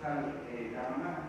sale eh, la mamá.